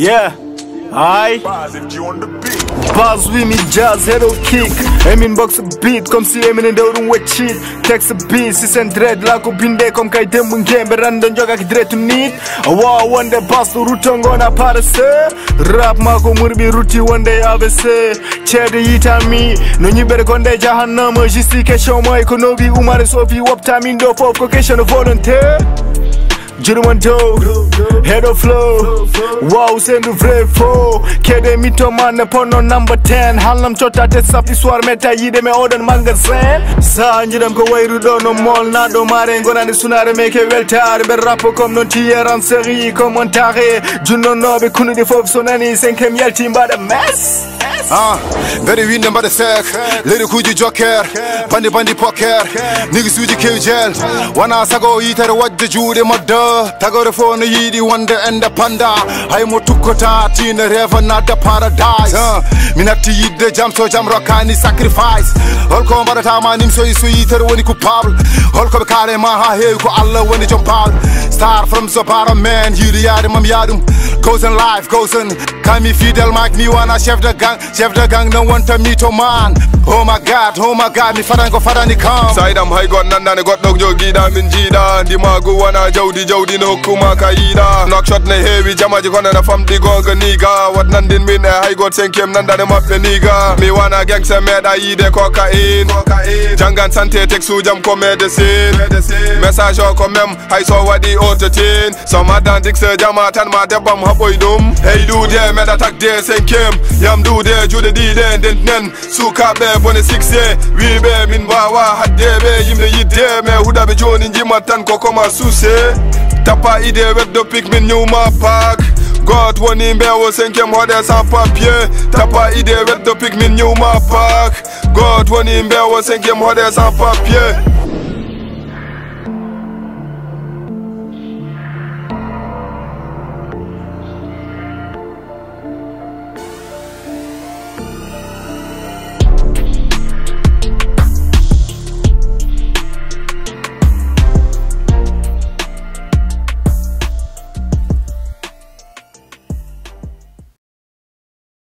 Yeah, aïe. Buzz with me, jazz, hello kick. Emin box a beat, comme si Eminem dawɗum weccit Text a beat, si sen dread ko binde comme kay dembu ngembe rando jogaki dread to need A wawa wonde bas ɗo rutto gona parase eh? Rap mako murɓi rutti wonde AVC eh? ceede yitami no ñiɓɓere konde jahannama justification moy ko nowi umare sofi woptamin ɗo fof ko question of volonté Juruman dough, head of flow. Wow, c'est du vrai faux Kede mito man pono number 10 Halam chota te sapi soir meta yide me odan magasin Sa njiram ko wayru do no mol na do mare ngonande sunare meke weltare Be rappo comme non tiyeran série comme on tare. Junno nobe kunude fof sonani senkem yalti mbada mess Ah, ngari winde mbaɗa sek leydi joker bandi bandi poker nigi suuji kewjel wona sago yitere wajde juuɗe madda tagore fo no yiiɗi wonde ende panda. Haymo tukkota tina reva the paradise. Uh, mi natti yidde jam so jam rokkani sacrifice. Holko mbaɗatama nim so so yitere woni coupable holkoɓe kaale ma ha heewi ko allah woni jump out. star from the bottom man yiiɗo yaade mam yaɗum goes in life goes in. Kami fidèle mak mi wana chef de gang chef de gang no wonta mito man. Oh my god oh my god mi fadan ko fadani kam saydam hay gon nandane goɗɗo joguiɗa min jiiɗa ndimagu wona jawdi jawdi no hokkuma ka yiiɗa nokshot ne heewi jamaji kono ne famɗi gonga niga. Wat nandin min e hay got cinquiéme nandane mabɓe niga. Mi wana gengse meeɗa yiide cocaine. Jangan santé texujam ko médecine message o ko mem hay so waɗi autotine so maddan dixe uh, jama tan ma debbam haɓoy ɗum hey ɗuude meɗa tagde cinquiéme yam ɗuude juuɗe ɗiɗe nden nen sukaɓe bone succé wiɓe min wawa haddeɓe yimɓe yidde mais huɗaɓe joni jimat tan ko koma suuse tappa ide weddo pik min ñewma pak got woni mbewo cinquiéme hoɗe sans papier tappa ide weddo pik min ñewma pak got woni mbewo cinquiéme hoɗe sans papier